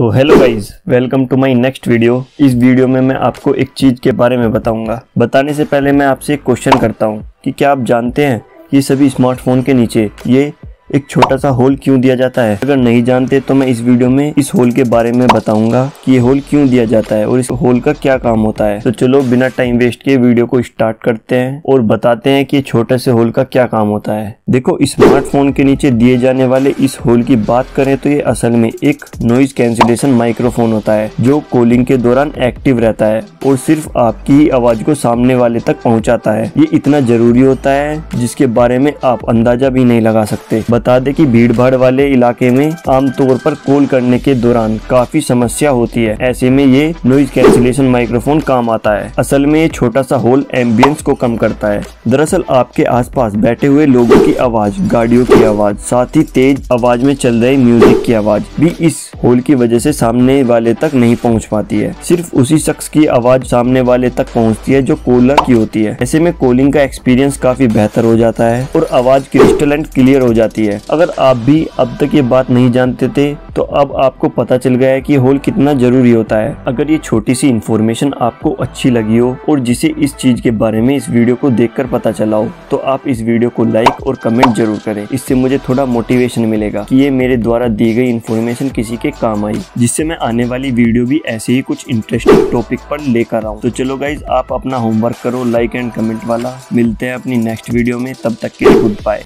Hello guys welcome to my next video इस video में मैं आपको एक चीज़ के बारे में बताऊँगा। बताने से पहले मैं आपसे एक क्वेश्चन करता हूँ कि क्या आप जानते हैं कि सभी स्मार्टफ़ोन के नीचे ये एक छोटा सा होल क्यों दिया जाता है? अगर नहीं जानते तो मैं इस वीडियो में इस होल के बारे में बताऊँगा कि ये होल क्यों दिया जाता है और इस होल का क्या काम होता है। तो चलो, बिना टाइम वेस्ट के वीडियो को स्टार्ट करते हैं और बताते हैं कि छोटे से होल का क्या काम होता है। देखो स्मार्टफ़ोन के नीचे दिए जाने वाले इस होल की बात करें तो ये असल में एक नॉइज़ कैंसिलेशन माइक्रोफोन होता है, जो कॉलिंग के दौरान एक्टिव रहता है और सिर्फ़ आपकी ही आवाज़ को सामने वाले तक पहुंचाता है। ये इतना ज़रूरी होता है, जिसके बारे में आप अंदाज़ा भी नहीं लगा सकते। बता दें कि भीड़ भाड़ वाले इलाके में आमतौर पर कॉल करने के दौरान काफ़ी समस्या होती है। ऐसे में ये नॉइज़ कैंसिलेशन माइक्रोफोन काम आता है। असल में ये छोटा सा होल एम्बियंस को कम करता है। दरअसल आपके आसपास बैठे हुए लोगों की आवाज़, गाड़ियों की आवाज़, साथ ही तेज आवाज़ में चल रही म्यूज़िक की आवाज़ भी इस होल की वजह से सामने वाले तक नहीं पहुँच पाती है। सिर्फ़ उसी शख्स की आवाज़ सामने वाले तक पहुँचती है जो कॉलर की होती है। ऐसे में कॉलिंग का एक्सपीरियंस काफ़ी बेहतर हो जाता है और आवाज़ क्रिस्टल एंड क्लियर हो जाती है। अगर आप भी अब तक ये बात नहीं जानते थे तो अब आपको पता चल गया है कि होल कितना ज़रूरी होता है। अगर ये छोटी सी इन्फॉर्मेशन आपको अच्छी लगी हो और जिसे इस चीज़ के बारे में इस वीडियो को देखकर पता चला हो तो आप इस वीडियो को लाइक और कमेंट ज़रूर करें। इससे मुझे थोड़ा मोटिवेशन मिलेगा कि ये मेरे द्वारा दी गई इन्फॉर्मेशन किसी के काम आई, जिससे मैं आने वाली वीडियो भी ऐसे ही कुछ इंटरेस्टिंग टॉपिक पर लेकर आऊँ। तो चलो गाइज़ आप अपना होमवर्क करो लाइक एंड कमेंट वाला। मिलते हैं अपनी नेक्स्ट वीडियो में, तब तक के गुड बाय